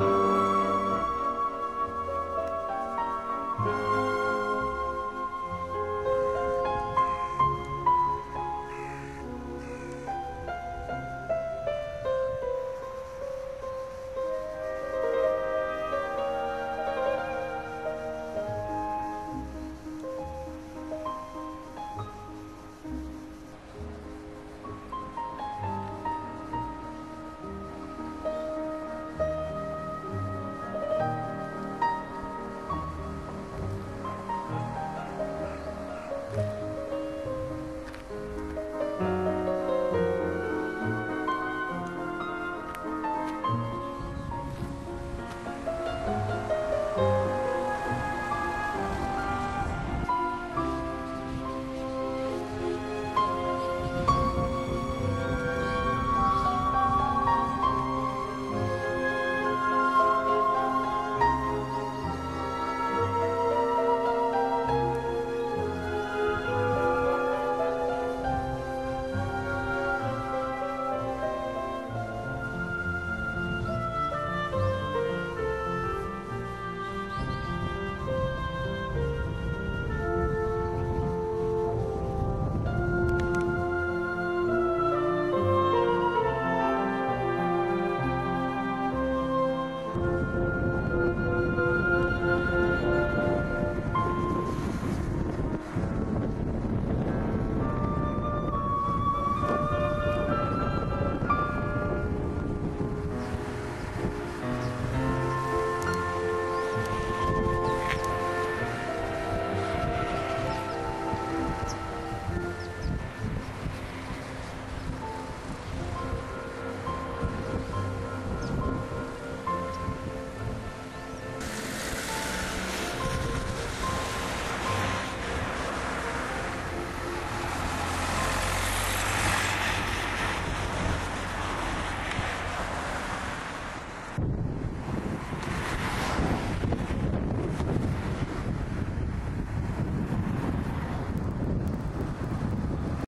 Bye.